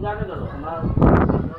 家这个有什么